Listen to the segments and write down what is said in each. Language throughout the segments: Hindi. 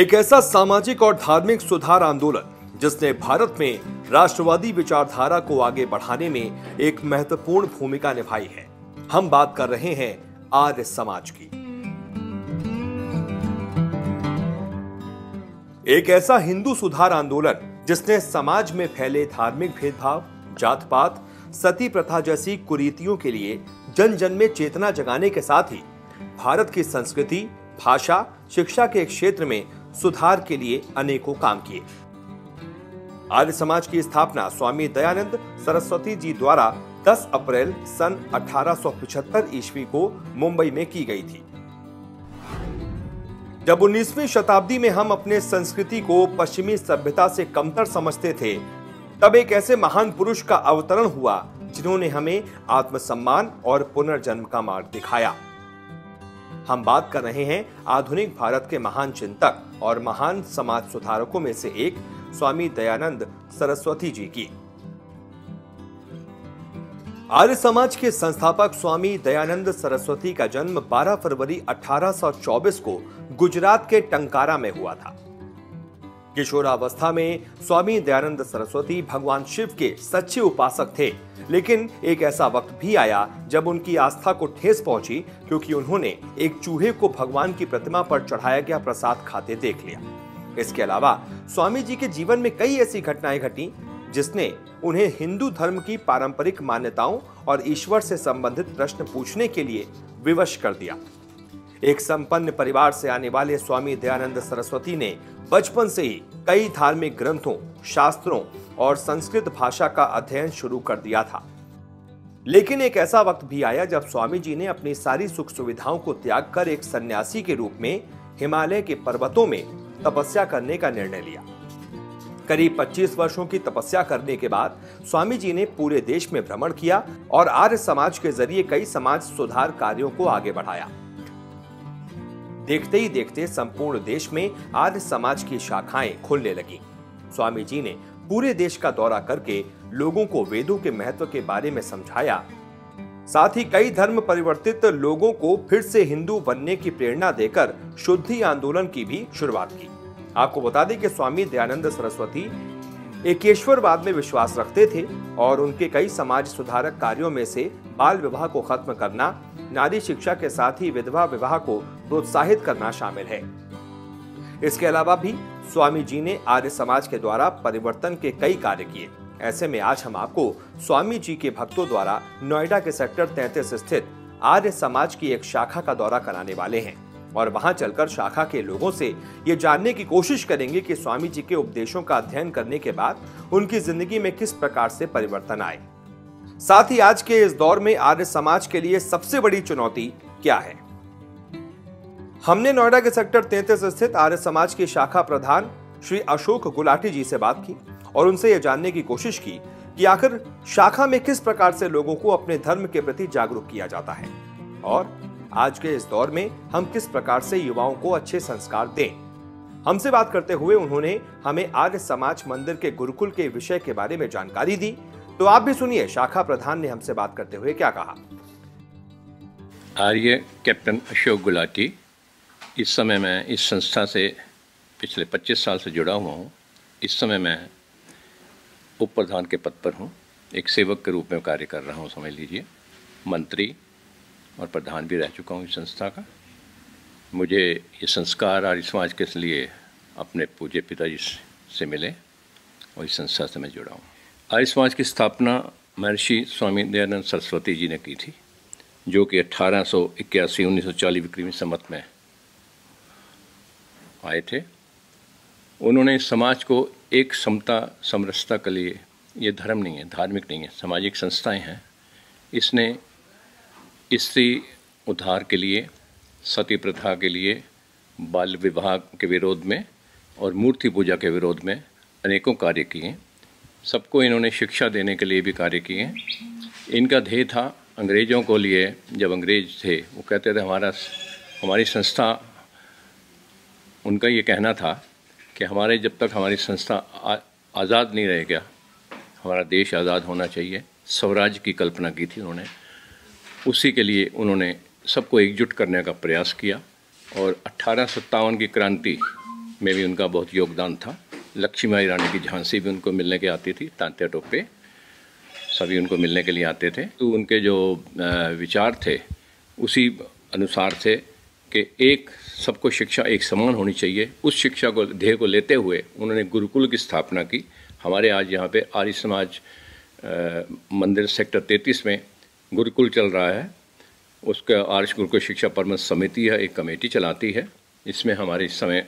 एक ऐसा सामाजिक और धार्मिक सुधार आंदोलन, जिसने भारत में राष्ट्रवादी विचारधारा को आगे बढ़ाने में एक महत्वपूर्ण भूमिका निभाई है। हम बात कर रहे हैं आर्य समाज की। एक ऐसा हिंदू सुधार आंदोलन, जिसने समाज में फैले धार्मिक भेदभाव जात पात सती प्रथा जैसी कुरीतियों के लिए जन जन में चेतना जगाने के साथ ही भारत की संस्कृति, भाषा, शिक्षा के क्षेत्र में सुधार के लिए अनेकों काम किए। आर्य समाज की स्थापना स्वामी दयानंद सरस्वती जी द्वारा 10 अप्रैल सन 1875 ईस्वी को मुंबई में की गई थी। जब 19वीं शताब्दी में हम अपने संस्कृति को पश्चिमी सभ्यता से कमतर समझते थे, तब एक ऐसे महान पुरुष का अवतरण हुआ जिन्होंने हमें आत्मसम्मान और पुनर्जन्म का मार्ग दिखाया। हम बात कर रहे हैं आधुनिक भारत के महान चिंतक और महान समाज सुधारकों में से एक, स्वामी दयानंद सरस्वती जी की। आर्य समाज के संस्थापक स्वामी दयानंद सरस्वती का जन्म 12 फरवरी 1824 को गुजरात के टंकारा में हुआ था। किशोरावस्था में स्वामी दयानंद सरस्वती भगवान शिव के सच्चे उपासक थे। लेकिन एक ऐसा वक्त भी आया जब उनकी आस्था को ठेस पहुँची, क्योंकि उन्होंने एक चूहे को भगवान की प्रतिमा पर चढ़ाया गया प्रसाद खाते देख लिया। इसके अलावा स्वामी जी के जीवन में कई ऐसी घटनाएँ घटी, जिसने उन्हें हिंदू धर्म की पारंपरिक मान्यताओं और ईश्वर से संबंधित प्रश्न पूछने के लिए विवश कर दिया। एक संपन्न परिवार से आने वाले स्वामी दयानंद सरस्वती ने बचपन से ही कई धार्मिक ग्रंथों, शास्त्रों और संस्कृत भाषा का अध्ययन शुरू कर दिया था। लेकिन एक ऐसा वक्त भी आया जब स्वामी जी ने अपनी सारी सुख सुविधाओं को त्याग कर एक सन्यासी के रूप में हिमालय के पर्वतों में तपस्या करने का निर्णय लिया। करीब 25 वर्षों की तपस्या करने के बाद स्वामी जी ने पूरे देश में भ्रमण किया और आर्य समाज के ज़रिए कई समाज सुधार कार्यों को आगे बढ़ाया। देखते ही देखते संपूर्ण देश में आर्य समाज की शाखाएँ खुलने लगी। स्वामी जी ने पूरे देश का दौरा करके लोगों को वेदों के महत्व के बारे में समझाया। साथ ही कई धर्म परिवर्तित लोगों को फिर से हिंदू बनने की प्रेरणा देकर शुद्धि आंदोलन की भी शुरुआत की। आपको बता दें कि स्वामी दयानंद सरस्वती एकेश्वरवाद में विश्वास रखते थे और उनके कई समाज सुधारक कार्यों में से बाल विवाह को खत्म करना नारी शिक्षा के साथ ही विधवा विवाह को प्रोत्साहित करना शामिल है। इसके अलावा भी स्वामी जी ने आर्य समाज के द्वारा परिवर्तन के कई कार्य किए। ऐसे में आज हम आपको स्वामी जी के भक्तों द्वारा नोएडा के सेक्टर तैतीस स्थित आर्य समाज की एक शाखा का दौरा कराने वाले हैं और वहाँ चलकर शाखा के लोगों से ये जानने की कोशिश करेंगे कि स्वामी जी के उपदेशों का अध्ययन करने के बाद उनकी ज़िंदगी में किस प्रकार से परिवर्तन आए। साथ ही आज के इस दौर में आर्य समाज के लिए सबसे बड़ी चुनौती क्या है? हमने नोएडा के सेक्टर तैतीस स्थित आर्य समाज की शाखा प्रधान श्री अशोक गुलाटी जी से बात की और उनसे यह जानने की कोशिश की कि आखिर शाखा में किस प्रकार से लोगों को अपने धर्म के प्रति जागरूक किया जाता है और आज के इस दौर में हम किस प्रकार से युवाओं को अच्छे संस्कार दें? हमसे बात करते हुए उन्होंने हमें आर्य समाज मंदिर के गुरुकुल के विषय के बारे में जानकारी दी तो आप भी सुनिए, शाखा प्रधान ने हमसे बात करते हुए क्या कहा। आर्य, कैप्टन अशोक गुलाटी, इस समय मैं इस संस्था से पिछले 25 साल से जुड़ा हुआ हूँ। इस समय मैं उप प्रधान के पद पर हूँ। एक सेवक के रूप में कार्य कर रहा हूँ, समझ लीजिए। मंत्री और प्रधान भी रह चुका हूँ इस संस्था का। मुझे ये संस्कार आर्य समाज के लिए अपने पूज्य पिताजी से मिले और इस संस्था से मैं जुड़ा हूँ। आर्य समाज की स्थापना महर्षि स्वामी दयानंद सरस्वती जी ने की थी, जो कि अट्ठारह सौ इक्यासी, उन्नीस सौ चालीस विक्रमी सम्मत में आए थे। उन्होंने समाज को एक समता, समरसता के लिए, ये धर्म नहीं है, धार्मिक नहीं है, सामाजिक संस्थाएँ हैं। इसने स्त्री उद्धार के लिए, सती प्रथा के लिए, बाल विवाह के विरोध में और मूर्ति पूजा के विरोध में अनेकों कार्य किए। सबको इन्होंने शिक्षा देने के लिए भी कार्य किए हैं। इनका ध्येय था अंग्रेज़ों को लिए, जब अंग्रेज़ थे, वो कहते थे, हमारा हमारी संस्था, उनका ये कहना था कि हमारे जब तक हमारी संस्था आज़ाद नहीं रहेगा हमारा देश आज़ाद होना चाहिए। स्वराज की कल्पना की थी उन्होंने। उसी के लिए उन्होंने सबको एकजुट करने का प्रयास किया और अट्ठारह की क्रांति में भी उनका बहुत योगदान था। लक्ष्मीबाई रानी की झांसी भी उनको मिलने के आती थी, तांत्या टोपे। सभी उनको मिलने के लिए आते थे। तो उनके जो विचार थे, उसी अनुसार थे कि एक, सबको शिक्षा एक समान होनी चाहिए। उस शिक्षा को, ध्येय को लेते हुए उन्होंने गुरुकुल की स्थापना की। हमारे आज यहाँ पे आर्य समाज मंदिर सेक्टर तैंतीस में गुरुकुल चल रहा है। उसका आर्य गुरुकुल शिक्षा परमत समिति है, एक कमेटी चलाती है। इसमें हमारे इस समय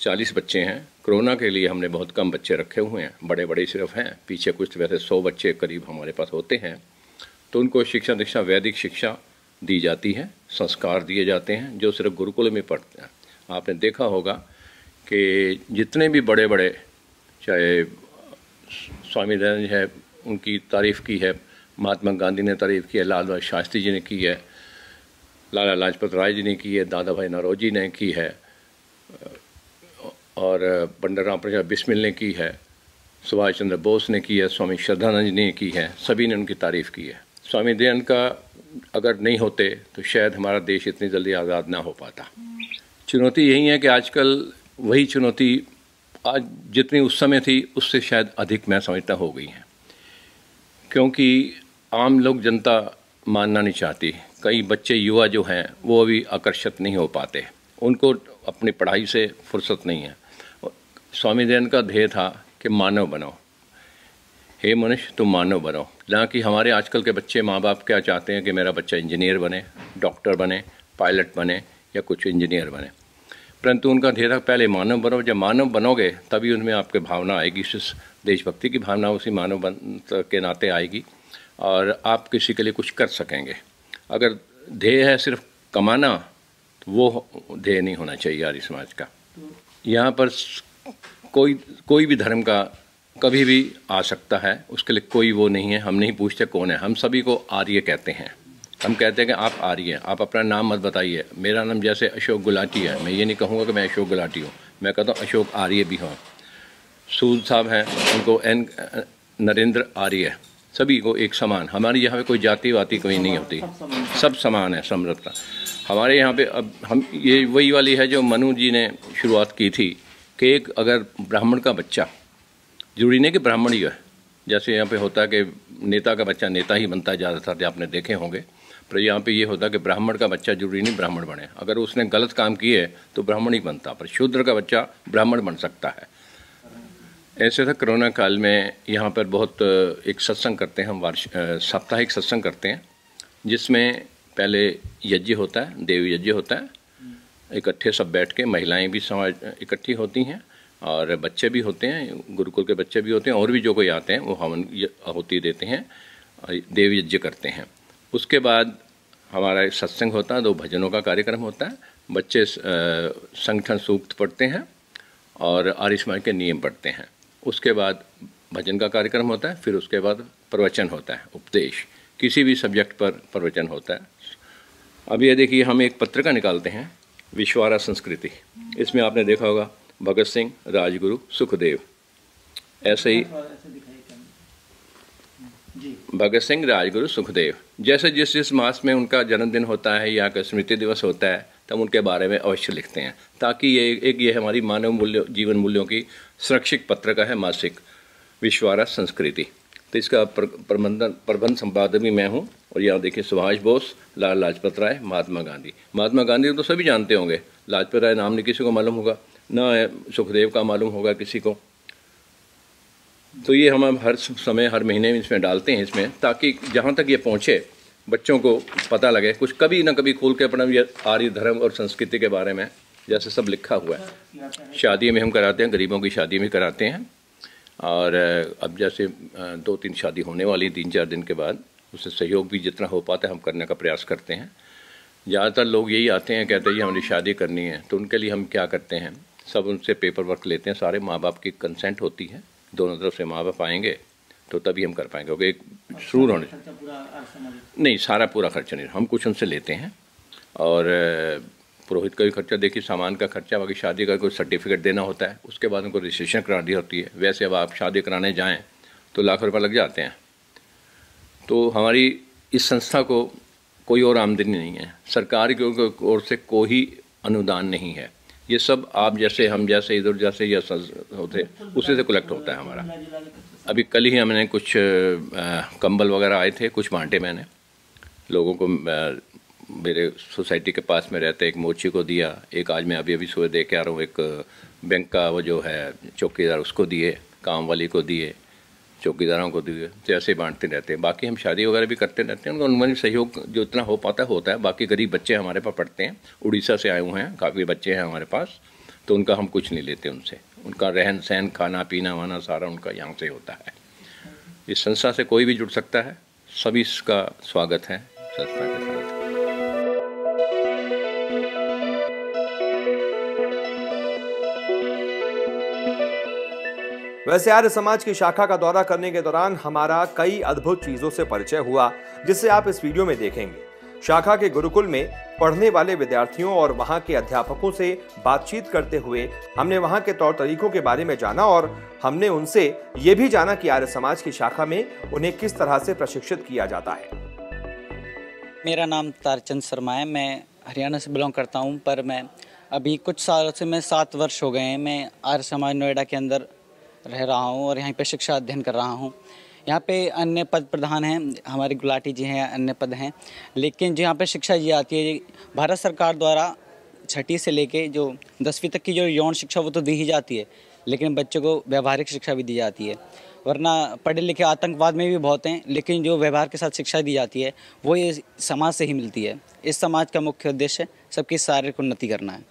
चालीस बच्चे हैं। कोरोना के लिए हमने बहुत कम बच्चे रखे हुए हैं। बड़े बड़े सिर्फ़ हैं। पीछे कुछ वैसे सौ बच्चे करीब हमारे पास होते हैं। तो उनको शिक्षा दीक्षा, वैदिक शिक्षा दी जाती है, संस्कार दिए जाते हैं, जो सिर्फ़ गुरुकुल में पढ़ते हैं। आपने देखा होगा कि जितने भी बड़े बड़े चाहे स्वामी दयानंद है, उनकी तारीफ़ की है, महात्मा गांधी ने तारीफ़ की है, लाल शास्त्री जी ने की है, लाला लाजपत राय जी ने की है, दादा भाई नरोजी ने की है और पंडित राम प्रसाद बिस्मिल ने की है सुभाष चंद्र बोस ने की है, स्वामी श्रद्धानंद ने की है, सभी ने उनकी तारीफ़ की है। स्वामी दयानंद का अगर नहीं होते तो शायद हमारा देश इतनी जल्दी आज़ाद ना हो पाता। चुनौती यही है कि आजकल वही चुनौती आज जितनी उस समय थी, उससे शायद अधिक मैं समझता हो गई है। क्योंकि आम लोग जनता मानना नहीं चाहती। कई बच्चे, युवा जो हैं, वो अभी आकर्षित नहीं हो पाते। उनको अपनी पढ़ाई से फुर्सत नहीं है। स्वामी दयान का ध्येय था कि मानव बनो हे मनुष्य, तुम मानव बनो जहाँ कि हमारे आजकल के बच्चे माँ बाप क्या चाहते हैं कि मेरा बच्चा इंजीनियर बने, डॉक्टर बने, पायलट बने या कुछ इंजीनियर बने। परंतु उनका ध्येय था पहले मानव बनो जब मानव बनोगे, तभी उनमें आपके भावना आएगी। इस देशभक्ति की भावना, उसी मानव बन, के नाते आएगी और आप किसी के लिए कुछ कर सकेंगे। अगर ध्येय है सिर्फ़ कमाना तो वो ध्येय नहीं होना चाहिए आर्य समाज का। यहाँ पर कोई कोई भी धर्म का कभी भी आ सकता है, उसके लिए कोई वो नहीं है, हम नहीं पूछते कौन है। हम सभी को आर्य कहते हैं। हम कहते हैं कि आप आर्य हैं, आप अपना नाम मत बताइए। मेरा नाम जैसे अशोक गुलाटी है, मैं ये नहीं कहूँगा कि मैं अशोक गुलाटी हूँ, मैं कहता हूँ अशोक आर्य भी हूँ। सूद साहब हैं, उनको एन, नरेंद्र आर्य सभी को एक समान। हमारे यहाँ पे कोई जाति वाति कोई नहीं होती। सब समान है समृद्धता हमारे यहाँ पे अब हम, ये वही वाली है जो मनु जी ने शुरुआत की थी। कि एक अगर ब्राह्मण का बच्चा, ज़रूरी नहीं कि ब्राह्मण ही है। जैसे यहाँ पे होता है कि नेता का बच्चा नेता ही बनता है, ज़्यादातर आपने देखे होंगे। पर यहाँ पे ये होता है कि ब्राह्मण का बच्चा ज़रूरी नहीं ब्राह्मण बने। अगर उसने गलत काम किए तो ब्राह्मण ही बनता, पर शूद्र का बच्चा ब्राह्मण बन सकता है। ऐसे था कोरोना काल में यहाँ पर बहुत एक सत्संग करते हैं, हम वार्ष साप्ताहिक सत्संग करते हैं, जिसमें पहले यज्ञ होता है, देव यज्ञ होता है इकट्ठे सब बैठ के महिलाएँ भी समाज, इकट्ठी होती हैं और बच्चे भी होते हैं, गुरुकुल के बच्चे भी होते हैं, और भी जो कोई आते हैं, वो हवन आहुति देते हैं देव यज्ञ करते हैं। उसके बाद हमारा एक सत्संग होता है, दो भजनों का कार्यक्रम होता है, बच्चे संगठन सूक्त पढ़ते हैं और आर्य समाज के नियम पढ़ते हैं। उसके बाद भजन का कार्यक्रम होता है, फिर उसके बाद प्रवचन होता है, उपदेश। किसी भी सब्जेक्ट पर प्रवचन होता है। अब ये देखिए, हम एक पत्रिका निकालते हैं। विश्वारा संस्कृति। इसमें आपने देखा होगा, भगत सिंह, राजगुरु, सुखदेव। ऐसे ही भगत सिंह, राजगुरु, सुखदेव। जैसे जिस जिस मास में उनका जन्मदिन होता है या स्मृति दिवस होता है, तब उनके बारे में अवश्य लिखते हैं, ताकि ये एक, ये हमारी मानव मूल्य, जीवन मूल्यों की सुरक्षित पत्रिका है मासिक विश्वारा संस्कृति। तो इसका प्रबंधन, प्रबंध संपादक भी मैं हूँ और यहाँ देखिए सुभाष बोस, लाल लाजपत राय, महात्मा गांधी। महात्मा गांधी तो सभी जानते होंगे। लाजपत राय नाम नहीं किसी को मालूम होगा, ना सुखदेव का मालूम होगा किसी को। तो ये हम हर समय, हर महीने में इसमें डालते हैं इसमें, ताकि जहाँ तक ये पहुँचे, बच्चों को पता लगे। कुछ कभी ना कभी खोल के अपना आर्य धर्म और संस्कृति के बारे में, जैसे सब लिखा हुआ है। शादी में हम कराते हैं, गरीबों की शादी में कराते हैं। और अब जैसे दो तीन शादी होने वाली तीन चार दिन के बाद उससे सहयोग भी जितना हो पाता है हम करने का प्रयास करते हैं। ज़्यादातर लोग यही आते हैं कहते हैं जी हमारी शादी करनी है। तो उनके लिए हम क्या करते हैं? सब उनसे पेपर वर्क लेते हैं सारे माँ बाप की कंसेंट होती है दोनों तरफ़ से माँ बाप आएँगे तो तभी हम कर पाएँगे। क्योंकि एक शुरू होने नहीं सारा पूरा खर्चा नहीं हम कुछ उनसे लेते हैं और पुरोहित का भी खर्चा, देखिए सामान का खर्चा, बाकी शादी का कोई सर्टिफिकेट देना होता है, उसके बाद उनको रजिस्ट्रेशन करानी होती है। वैसे अब आप शादी कराने जाएँ तो लाख रुपये लग जाते हैं। तो हमारी इस संस्था को कोई और आमदनी नहीं है। सरकार की ओर से कोई अनुदान नहीं है। ये सब आप जैसे, हम जैसे, इधर जैसे या होते, उसी से कलेक्ट होता है हमारा। अभी कल ही हमने कुछ कंबल वगैरह आए थे, कुछ बांटे मैंने, लोगों को मेरे सोसाइटी के पास में रहते, एक मोची को दिया, एक आज मैं अभी अभी सुबह दे के आ रहा हूँ, एक बैंक का वो जो है, चौकीदार उसको दिए, काम वाली को दिए, चौकीदारों को दिए तो ऐसे बांटते रहते हैं। बाकी हम शादी वगैरह भी करते रहते हैं, उनका उनमें सहयोग जो इतना हो पाता है होता है। बाकी गरीब बच्चे हमारे पास पढ़ते हैं, उड़ीसा से आए हुए हैं, काफ़ी बच्चे हैं हमारे पास तो उनका हम कुछ नहीं लेते उनसे। उनका रहन सहन, खाना, पीना, वाना सारा उनका यहाँ से होता है। इस संस्था से कोई भी जुड़ सकता है सभी इसका स्वागत है, संस्था वैसे आर्य समाज की शाखा का दौरा करने के दौरान हमारा कई अद्भुत चीज़ों से परिचय हुआ, जिसे आप इस वीडियो में देखेंगे। शाखा के गुरुकुल में पढ़ने वाले विद्यार्थियों और वहाँ के अध्यापकों से बातचीत करते हुए हमने वहाँ के तौर तरीकों के बारे में जाना और हमने उनसे ये भी जाना कि आर्य समाज की शाखा में उन्हें किस तरह से प्रशिक्षित किया जाता है। मेरा नाम तारचंद शर्मा है, मैं हरियाणा से बिलोंग करता हूँ, पर मैं अभी कुछ सालों से मैं सात वर्ष हो गए हैं। मैं आर्य समाज नोएडा के अंदर रह रहा हूँ और यहीं पर शिक्षा अध्ययन कर रहा हूँ। यहाँ पे अन्य पद प्रधान हैं, हमारे गुलाटी जी हैं, अन्य पद हैं। लेकिन जो यहाँ पे शिक्षा दी जाती है, भारत सरकार द्वारा छठी से लेके जो दसवीं तक की जो यौन शिक्षा, वो तो दी ही जाती है, लेकिन बच्चों को व्यवहारिक शिक्षा भी दी जाती है। वरना पढ़े लिखे आतंकवाद में भी बहुत हैं, लेकिन जो व्यवहार के साथ शिक्षा दी जाती है, वो ये समाज से ही मिलती है। इस समाज का मुख्य उद्देश्य सबकी शारीरिक उन्नति करना है।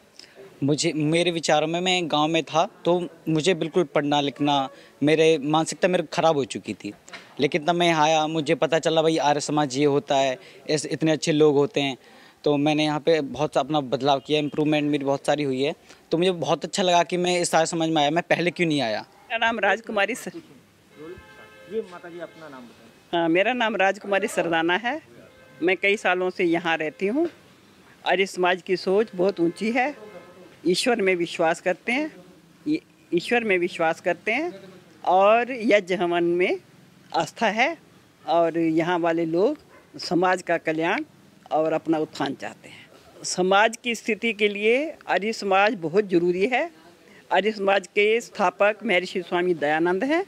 मुझे मेरे विचारों में मैं गाँव में था तो मुझे बिल्कुल पढ़ना लिखना मेरे मानसिकता मेरे ख़राब हो चुकी थी। लेकिन तब मैं आया मुझे पता चला भाई आर्य समाज ये होता है ऐसे इतने अच्छे लोग होते हैं। तो मैंने यहाँ पे बहुत अपना बदलाव किया इम्प्रूवमेंट मेरी बहुत सारी हुई है। तो मुझे बहुत अच्छा लगा कि मैं इस आर्य समाज में आया मैं पहले क्यों नहीं आया? मेरा नाम राजकुमारी सर जी माता जी अपना नाम हाँ मेरा नाम राजकुमारी सरदाना है। मैं कई सालों से यहाँ रहती हूँ। आर्य समाज की सोच बहुत ऊँची है। ईश्वर में विश्वास करते हैं ईश्वर में विश्वास करते हैं, और यज्ञ हवन में आस्था है, और यहाँ वाले लोग समाज का कल्याण और अपना उत्थान चाहते हैं। समाज की स्थिति के लिए आर्य समाज बहुत ज़रूरी है। आर्य समाज के स्थापक महर्षि स्वामी दयानंद हैं।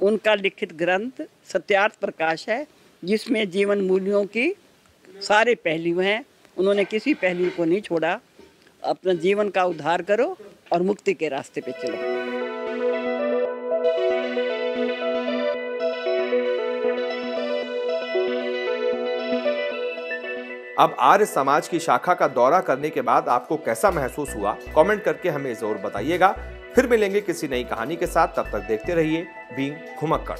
उनका लिखित ग्रंथ सत्यार्थ प्रकाश है, जिसमें जीवन मूल्यों की सारे पहलू हैं। उन्होंने किसी पहलू को नहीं छोड़ा। अपना जीवन का उद्धार करो और मुक्ति के रास्ते पे चलो। अब आर्य समाज की शाखा का दौरा करने के बाद आपको कैसा महसूस हुआ? कमेंट करके हमें ज़रूर बताइएगा। फिर मिलेंगे किसी नई कहानी के साथ। तब तक देखते रहिए बींग घुमक्कड़